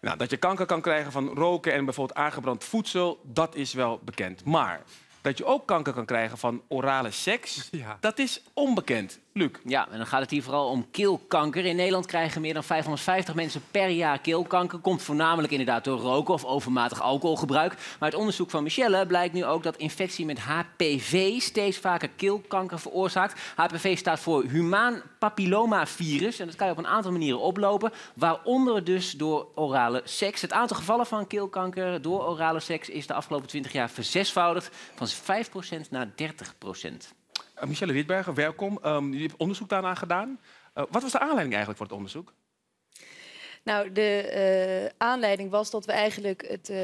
Nou, dat je kanker kan krijgen van roken en bijvoorbeeld aangebrand voedsel, dat is wel bekend. Maar dat je ook kanker kan krijgen van orale seks, Ja. dat is onbekend. Luc, Ja, en dan gaat het hier vooral om keelkanker. In Nederland krijgen meer dan 550 mensen per jaar keelkanker. Komt voornamelijk inderdaad door roken of overmatig alcoholgebruik. Maar uit onderzoek van Michelle blijkt nu ook dat infectie met HPV steeds vaker keelkanker veroorzaakt. HPV staat voor humaan papillomavirus. En dat kan je op een aantal manieren oplopen. Waaronder dus door orale seks. Het aantal gevallen van keelkanker door orale seks is de afgelopen 20 jaar verzesvoudigd. Van 5% naar 30%. Uh, Michelle Rietberger, welkom. Um, jullie hebben onderzoek daarna gedaan. Uh, wat was de aanleiding eigenlijk voor het onderzoek? Nou, de eh, aanleiding was dat we eigenlijk het, eh,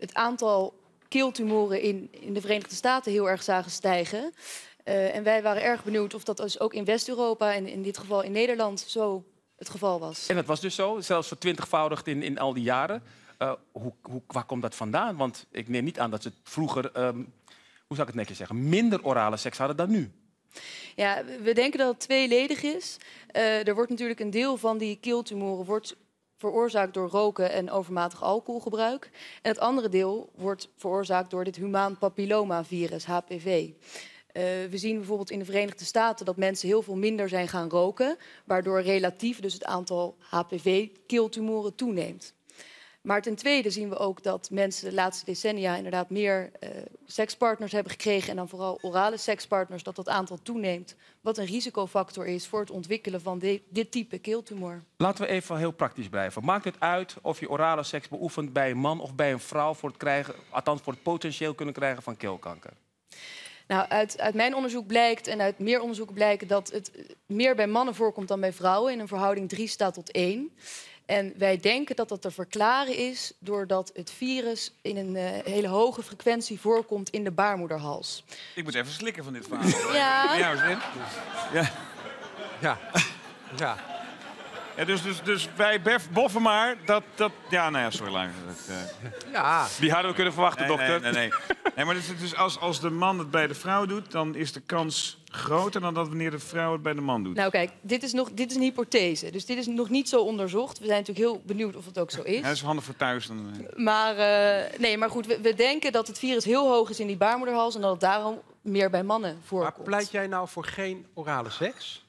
het aantal keeltumoren in, in de Verenigde Staten heel erg zagen stijgen. Eh, en wij waren erg benieuwd of dat dus ook in West-Europa en in dit geval in Nederland zo het geval was. En dat was dus zo, zelfs vertwintigvoudigd in, in al die jaren. Hoe, hoe, waar komt dat vandaan? Want ik neem niet aan dat ze vroeger, um, hoe zou ik het netjes zeggen, minder orale seks hadden dan nu. Ja, we denken dat het tweeledig is. Uh, er wordt natuurlijk een deel van die keeltumoren wordt veroorzaakt door roken en overmatig alcoholgebruik. En het andere deel wordt veroorzaakt door dit humaan papillomavirus, HPV. Uh, we zien bijvoorbeeld in de Verenigde Staten dat mensen heel veel minder zijn gaan roken, waardoor relatief dus het aantal HPV-keeltumoren toeneemt. Maar ten tweede zien we ook dat mensen de laatste decennia inderdaad meer uh, sekspartners hebben gekregen. En dan vooral orale sekspartners, dat dat aantal toeneemt. Wat een risicofactor is voor het ontwikkelen van de, dit type keeltumor. Laten we even heel praktisch blijven. Maakt het uit of je orale seks beoefent bij een man of bij een vrouw voor het krijgen, althans voor het potentieel kunnen krijgen van keelkanker? Nou, uit, uit, mijn onderzoek blijkt en uit meer onderzoeken blijkt dat het meer bij mannen voorkomt dan bij vrouwen in een verhouding 3 staat tot 1. En wij denken dat dat te verklaren is doordat het virus in een uh, hele hoge frequentie voorkomt in de baarmoederhals. Ik moet even slikken van dit verhaal. Ja. Ja, ja. Ja. Ja. ja dus, dus, dus wij bef, boffen maar dat, dat... Ja, nou ja, sorry, lang. Dat, uh... ja. Die hadden we kunnen verwachten, nee, dokter. Nee, nee, nee. nee maar dus, als, als de man het bij de vrouw doet, dan is de kans groter dan dat wanneer de vrouw het bij de man doet. Nou kijk, dit is, nog, dit is een hypothese. Dus dit is nog niet zo onderzocht. We zijn natuurlijk heel benieuwd of het ook zo is. Ja, dat is handig voor thuis. Dan, uh... Maar, uh, nee, maar goed, we, we, denken dat het virus heel hoog is in die baarmoederhals... en dat het daarom meer bij mannen voorkomt. Maar pleit jij nou voor geen orale seks?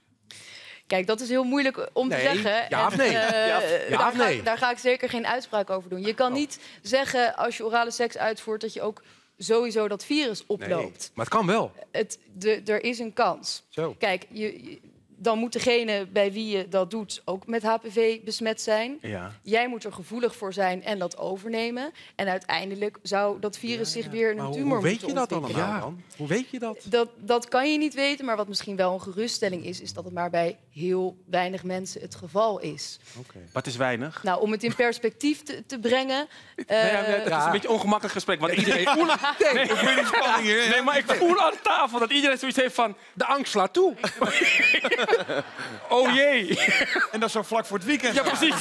Kijk, dat is heel moeilijk om nee. te zeggen. Ja of nee? En, uh, ja, ja daar, of nee? Ga, daar ga ik zeker geen uitspraak over doen. Je kan oh. niet zeggen als je orale seks uitvoert... dat je ook sowieso dat virus oploopt. Nee, maar het kan wel. Het, de, er is een kans. Zo. Kijk, je, je, dan moet degene bij wie je dat doet ook met HPV besmet zijn. Ja. Jij moet er gevoelig voor zijn en dat overnemen. En uiteindelijk zou dat virus ja, ja. zich weer in een maar tumor hoe weet je dat allemaal ja. dan? Hoe weet je dat? dat? Dat kan je niet weten, maar wat misschien wel een geruststelling is... is dat het maar bij heel weinig mensen het geval is. Okay. Wat is weinig? Nou, om het in perspectief te, te brengen... Uh, nee, ja, het is een beetje een ongemakkelijk gesprek, want iedereen... voelt nee, nee, spanning hier, nee, maar ik voel aan tafel dat iedereen zoiets heeft van... De angst slaat toe. Oh jee. En dat is zo vlak voor het weekend. Ja, precies.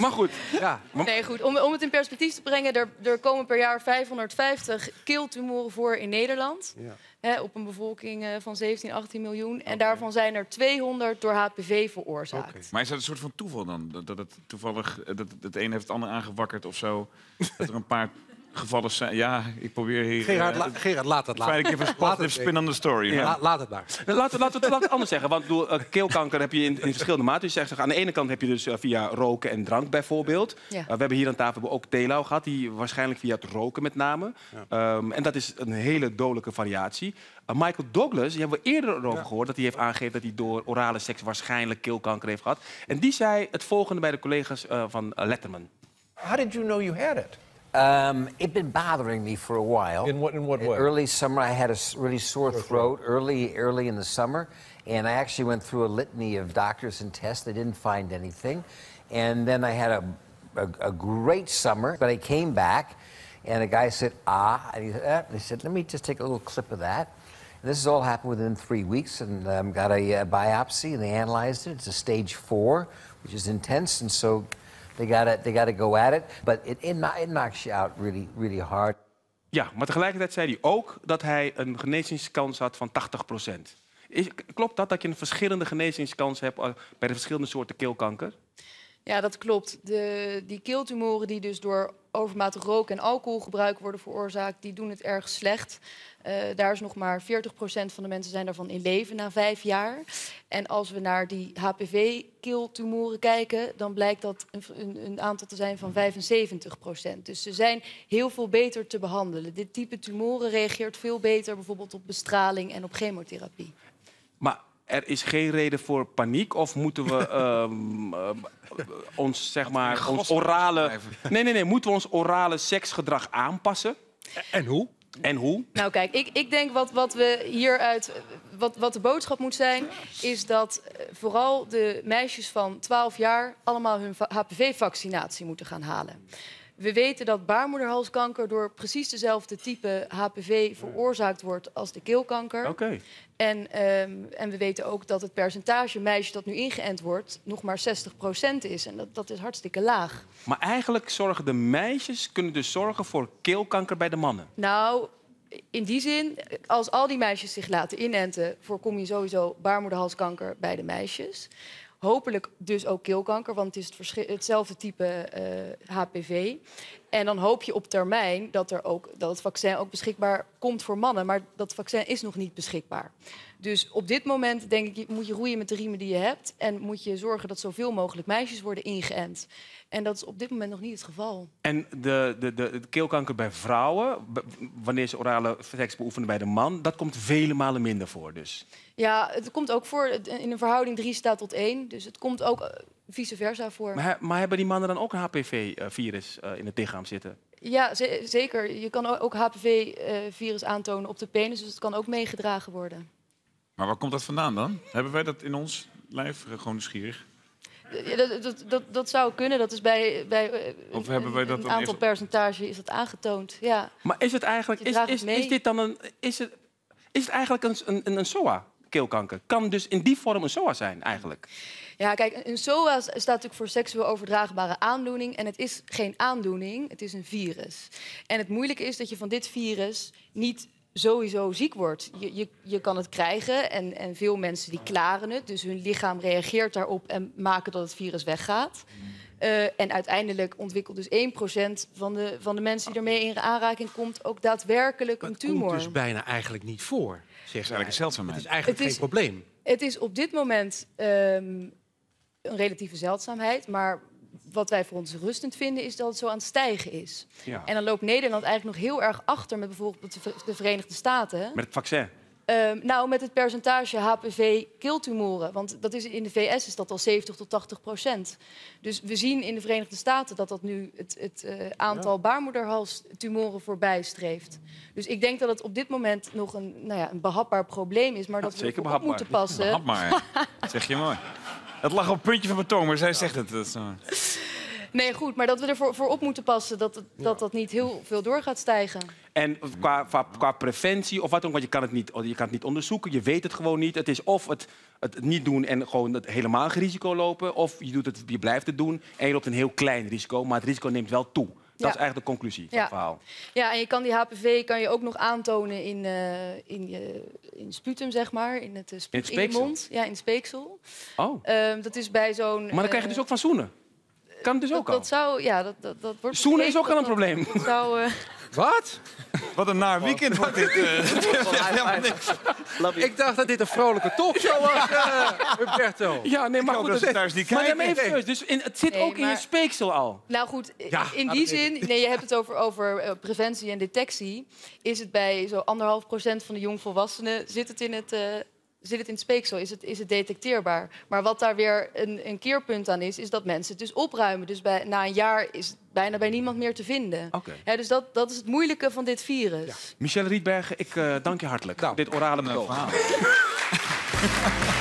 maar goed. Ja. Nee, goed. Om, om het in perspectief te brengen, er, er komen per jaar 550 keeltumoren voor in Nederland. Ja. Hè, op een bevolking uh, van 17, 18 miljoen. En okay. daarvan zijn er 200 door HPV veroorzaakt. Okay. Maar is dat een soort van toeval dan? Dat, dat het toevallig dat het een heeft het ander aangewakkerd of zo? dat er een paar gevallen zijn. Ja, ik probeer hier... Gerard, la, Gerard laat het laten. Ik even een positive spin on the story. Ja. La, laat het maar. Laten, we het laat anders zeggen. Want bedoel, uh, keelkanker heb je in, in verschillende maten. Dus zegt, aan de ene kant heb je dus uh, via roken en drank bijvoorbeeld. Ja. Uh, we hebben hier aan tafel ook Telau gehad. Die waarschijnlijk via het roken met name. Ja. Um, en dat is een hele dodelijke variatie. Michael Douglas, die hebben we eerder over ja. gehoord... dat hij heeft aangegeven dat hij door orale seks waarschijnlijk keelkanker heeft gehad. En die zei het volgende bij de collega's uh, van Letterman. How did you know you had it? Um, it'd been bothering me for a while. In what in what way? Early summer, I had a really sore throat. Early, early in the summer, and I actually went through a litany of doctors and tests. They didn't find anything, and then I had a, a, a great summer. But I came back, and a guy said, "Ah," and he, uh, he said, "Let me just take a little clip of that." And this has all happened within three weeks, and um, got a uh, biopsy, and they analyzed it. It's a stage four, which is intense, and so. They gotta, they gotta go at it, but it, it, it knocks you out really, really hard. Ja, maar tegelijkertijd zei hij ook dat hij een genezingskans had van 80%. Is, klopt dat, dat je een verschillende genezingskans hebt bij de verschillende soorten keelkanker? Ja, dat klopt. De, die keeltumoren die dus door overmatig roken en alcoholgebruik worden veroorzaakt, die doen het erg slecht. Eh, daar is nog maar 40% van de mensen zijn daarvan in leven na vijf jaar. En als we naar die HPV-keeltumoren kijken, dan blijkt dat een, een, een aantal te zijn van 75%. Dus ze zijn heel veel beter te behandelen. Dit type tumoren reageert veel beter bijvoorbeeld op bestraling en op chemotherapie. Maar er is geen reden voor paniek? Of moeten we ehm, eh, ons, zeg maar, ons orale... Nee, nee, nee. Moeten we ons orale seksgedrag aanpassen? En hoe? En hoe? Nou kijk, ik, ik denk wat, wat we hieruit, wat, wat de boodschap moet zijn, is dat eh, vooral de meisjes van 12 jaar allemaal hun HPV-vaccinatie moeten gaan halen. We weten dat baarmoederhalskanker door precies dezelfde type HPV veroorzaakt wordt als de keelkanker. Oké. En, ehm, en we weten ook dat het percentage meisjes dat nu ingeënt wordt nog maar 60% is. En dat, dat is hartstikke laag. Maar eigenlijk zorgen de meisjes kunnen dus zorgen voor keelkanker bij de mannen. Nou, in die zin, als al die meisjes zich laten inenten, voorkom je sowieso baarmoederhalskanker bij de meisjes. Hopelijk dus ook keelkanker, want het is het hetzelfde type HPV. Eh, en dan hoop je op termijn dat, er ook, dat het vaccin ook beschikbaar komt voor mannen. Maar dat vaccin is nog niet beschikbaar. Dus op dit moment denk ik, moet je roeien met de riemen die je hebt. En moet je zorgen dat zoveel mogelijk meisjes worden ingeënt. En dat is op dit moment nog niet het geval. En de, de, de, keelkanker bij vrouwen, wanneer ze orale seks beoefenen bij de man, dat komt vele malen minder voor dus? Ja, het komt ook voor in een verhouding 3 staat tot 1. Dus het komt ook eh, vice versa voor. Maar, maar hebben die mannen dan ook een HPV-virus uh, in het lichaam zitten? Ja, zeker. Je kan ook HPV-virus aantonen op de penis, dus het kan ook meegedragen worden. Maar waar komt dat vandaan dan? Hebben wij dat in ons lijf? Gewoon nieuwsgierig. Ja, dat, dat, dat, dat, zou kunnen. Dat is bij, bij eh, of hebben wij dat een aantal percentage is dat aangetoond. Ja. Maar is het eigenlijk is, is, is, dit dan een is het, is het eigenlijk een, een, een SOA keelkanker? Kan dus in die vorm een SOA zijn eigenlijk? Ja, kijk, een SOA staat natuurlijk voor seksueel overdraagbare aandoening. En het is geen aandoening, het is een virus. En het moeilijke is dat je van dit virus niet sowieso ziek wordt. Je, je, je kan het krijgen en, en veel mensen die klaren het. Dus hun lichaam reageert daarop en maken dat het virus weggaat. Uh, en uiteindelijk ontwikkelt dus 1% van de, van de mensen die ermee in aanraking komt... ook daadwerkelijk een tumor. Het komt dus bijna eigenlijk niet voor, zegt Het is eigenlijk een zeldzaamheid. Het is eigenlijk geen probleem. Het is op dit moment um, een relatieve zeldzaamheid. Maar wat wij voor ons rustend vinden, is dat het zo aan het stijgen is. Ja. En dan loopt Nederland eigenlijk nog heel erg achter met bijvoorbeeld de Verenigde Staten. Met het vaccin? Um, nou, met het percentage HPV-keeltumoren. Want dat is, in de VS is dat al 70 tot 80 procent. Dus we zien in de Verenigde Staten dat dat nu het, het uh, aantal ja. baarmoederhalstumoren voorbij streeft. Dus ik denk dat het op dit moment nog een, nou ja, een behapbaar probleem is. Maar dat we zeker op moeten passen. Behapbaar, zeg je mooi. Het lag op het puntje van mijn tong, maar zij zegt het. Dat Nee, goed, maar dat we ervoor voor op moeten passen dat, het, dat dat niet heel veel door gaat stijgen. En qua, qua, qua, preventie of wat dan, want je kan, het niet, je kan het niet onderzoeken, je weet het gewoon niet. Het is of het, het niet doen en gewoon het helemaal geen risico lopen, of je, doet het, je blijft het doen en je loopt een heel klein risico, maar het risico neemt wel toe. Dat is eigenlijk de conclusie van ja. het verhaal. Ja, en je kan die HPV kan je ook nog aantonen in, uh, in, je, in sputum, zeg maar. In het, uh, in, het in de mond. Ja, in het speeksel. Oh. Uh, dat is bij zo'n... Maar dan krijg je dus ook van zoenen? Kan het dus ook dat, al? Dat zou, ja, dat, dat, dat wordt... Zoenen is ook al een probleem. Dat zou... Wat? Wat een naar weekend wordt dit. ik dacht dat dit een vrolijke talkshow was, uh, Humberto. Ja, nee, maar ik goed. Dat thuis niet maar kijken. even nee. dus in, het zit nee, ook in je speeksel al. Nou goed, Ja, in die zin, nee, je hebt het over, over uh, preventie en detectie. Is het bij zo anderhalf procent van de jongvolwassenen zit het in het... Zit het in het speeksel, is het, is het detecteerbaar. Maar wat daar weer een, een keerpunt aan is, is dat mensen het dus opruimen. Dus bij, na een jaar is het bijna bij niemand meer te vinden. Dus dat, dat is het moeilijke van dit virus. Ja. Michelle Rietbergen, ik uh, dank je hartelijk. Nou, dit orale betoog.